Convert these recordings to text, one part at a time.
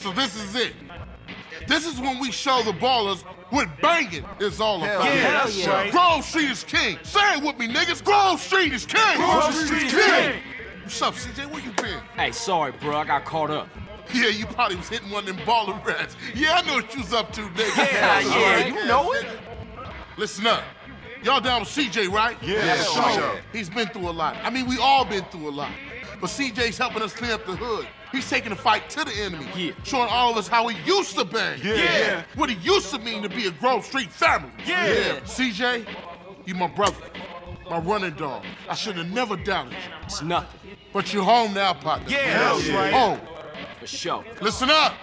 So this is it. This is when we show the ballers what banging is all about. yeah, that's yeah. right. Grove Street is king. Say it with me, niggas. Grove Street is king. Grove Street is king. What's up, CJ? Where you been? Hey, sorry, bro. I got caught up. Yeah, you probably was hitting one of them baller rats. Yeah, I know what you was up to, nigga. Yeah, yeah, you know it. Listen up. Y'all down with CJ, right? Yeah, sure. He's been through a lot. I mean, we all been through a lot. But CJ's helping us clean up the hood. He's taking the fight to the enemy. Yeah. Showing all of us how he used to bang. Yeah. Yeah. What it used to mean to be a Grove Street family. Yeah. CJ, you my brother. My running dog. I should have never doubted you. It's nothing. But you're home now, partner. Yeah, that's right. Home. For sure. Listen up.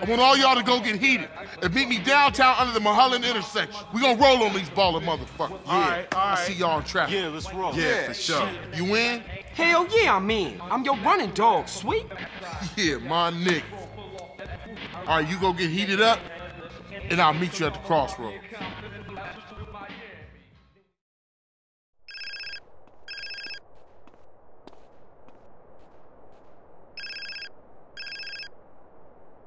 I want all y'all to go get heated and meet me downtown under the Mulholland intersection. We gonna roll on these baller motherfuckers. Yeah. All right, all I right. see y'all in traffic. Yeah, let's roll. Yeah, for sure. You in? Hell yeah, I'm in. I'm your running dog, sweet. Yeah, my nigga. All right, you go get heated up, and I'll meet you at the crossroads.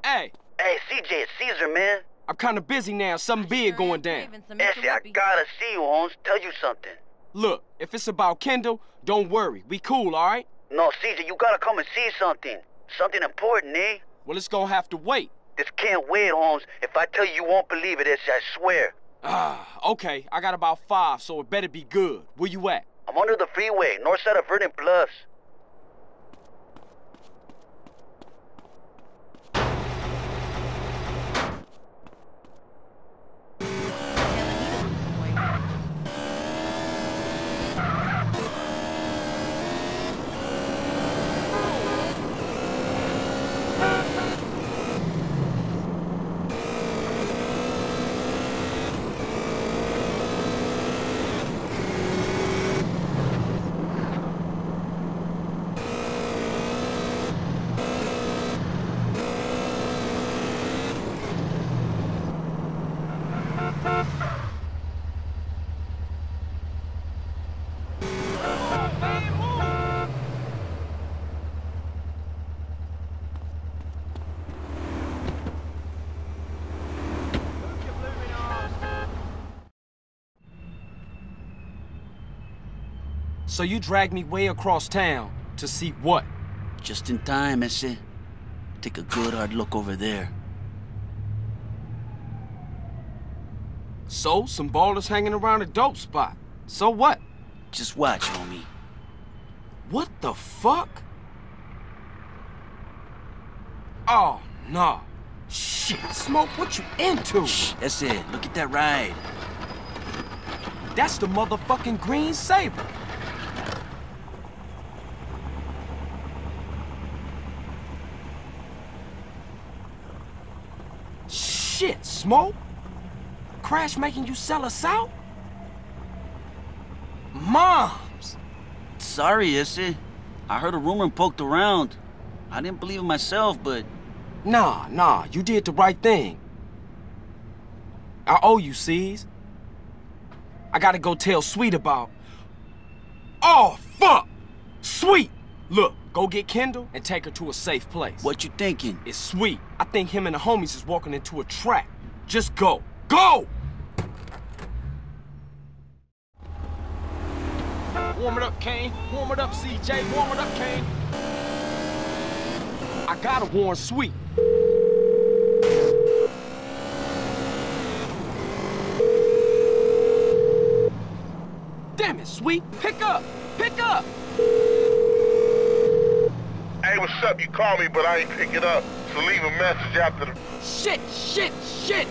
Hey, Hey, CJ, it's Caesar, man. I'm kinda busy now. Something big going down. Essie, I gotta see you, Holmes. Tell you something. Look, if it's about Kendl, don't worry. We cool, all right? No, Caesar, you gotta come and see something. Something important, eh? Well, it's gonna have to wait. This can't wait, Holmes. If I tell you, you won't believe it, Essie, I swear. Ah, okay. I got about five, so it better be good. Where you at? I'm under the freeway, north side of Vernon Plus. So you dragged me way across town to see what? Just in time, ese. Take a good hard look over there. So, some ballers hanging around a dope spot. So what? Just watch, homie. What the fuck? Oh, no. Shit, Smoke, what you into? Shh, that's it. Look at that ride. That's the motherfucking Green Sabre. Shit, Smoke. Crash making you sell us out? Moms! Sorry, Issy. I heard a rumor and poked around. I didn't believe it myself, but Nah, nah, you did the right thing. I owe you, C's. I gotta go tell Sweet about. Oh, fuck! Sweet! Look, go get Kendl and take her to a safe place. what you thinking? It's Sweet. I think him and the homies is walking into a trap. Just go. Go! Warm it up, Kane. Warm it up, CJ. Warm it up, Kane. I gotta warn Sweet. Damn it, Sweet. Pick up. Pick up. What's up? You call me, but I ain't pick it up. So leave a message after the. Shit, shit, shit.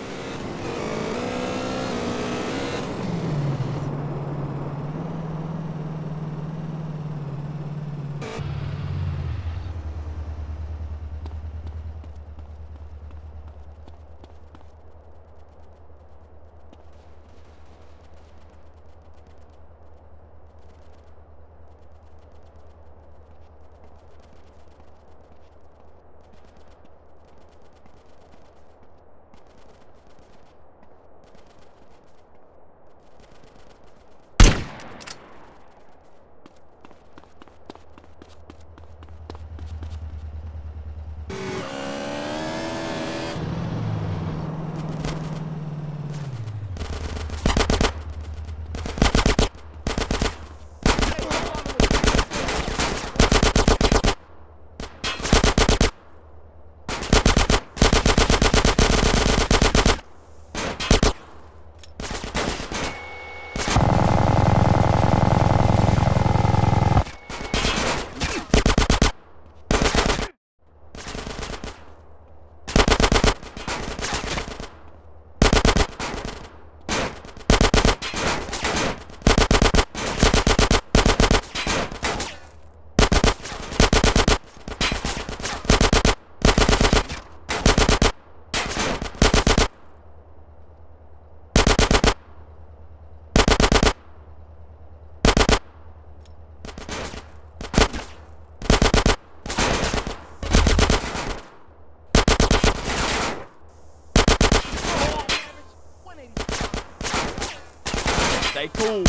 On foot.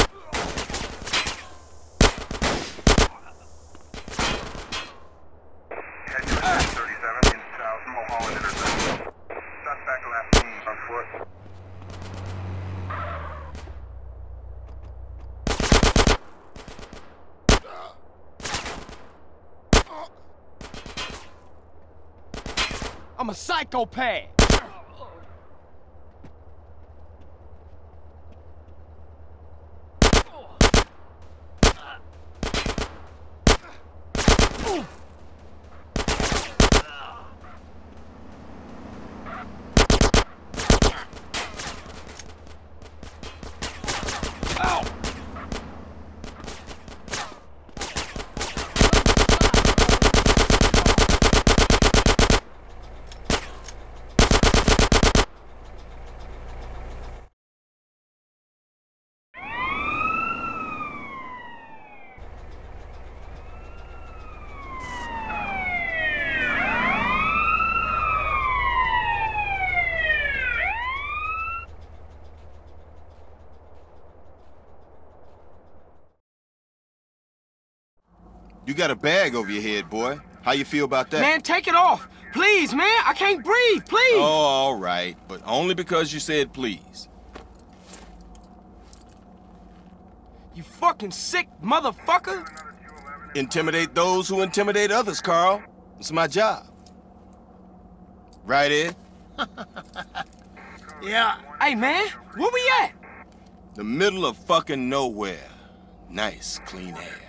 I'm a psychopath. You got a bag over your head, boy. How you feel about that? Man, take it off. Please, man. I can't breathe. Please. Oh, all right. But only because you said please. You fucking sick motherfucker. Intimidate those who intimidate others, Carl. It's my job. Right, Ed? Yeah. Hey, man. Where we at? The middle of fucking nowhere. Nice, clean air.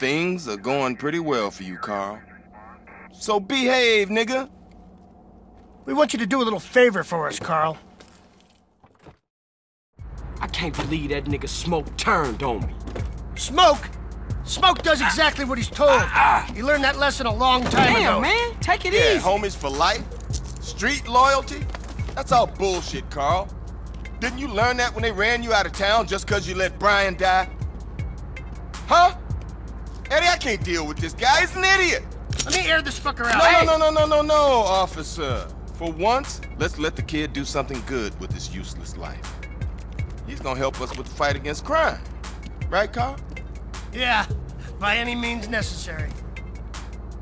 Things are going pretty well for you, Carl. So behave, nigga. We want you to do a little favor for us, Carl. I can't believe that nigga Smoke turned on me. Smoke! Smoke does exactly what he's told. Ah, ah. He learned that lesson a long time ago. Damn, man. Take it Yeah, easy. homies for life. Street loyalty. That's all bullshit, Carl. Didn't you learn that when they ran you out of town just because you let Brian die? Huh? Eddie, I can't deal with this guy. He's an idiot. Let me air this fucker out. No, Hey! no, no, no, no, no, no, officer. For once, let's let the kid do something good with his useless life. He's gonna help us with the fight against crime. Right, Carl? Yeah, by any means necessary.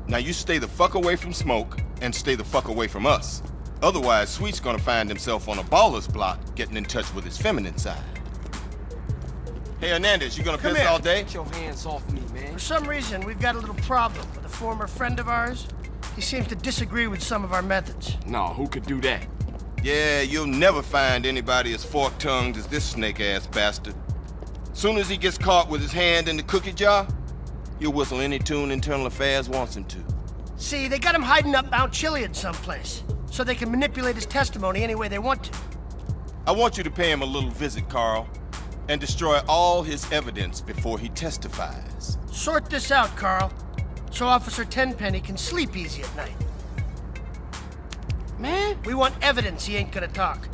Now you stay the fuck away from smoke and stay the fuck away from us. Otherwise, Sweet's gonna find himself on a baller's block getting in touch with his feminine side. Hey, Hernandez, you gonna Come piss here. all day? Get your hands off me, man. For some reason, we've got a little problem with a former friend of ours. He seems to disagree with some of our methods. No, who could do that? Yeah, you'll never find anybody as fork-tongued as this snake-ass bastard. Soon as he gets caught with his hand in the cookie jar, he'll whistle any tune Internal Affairs wants him to. See, they got him hiding up Mount Chiliad someplace, so they can manipulate his testimony any way they want to. I want you to pay him a little visit, Carl, and destroy all his evidence before he testifies. Sort this out, Carl, so Officer Tenpenny can sleep easy at night. Man, We want evidence he ain't gonna talk.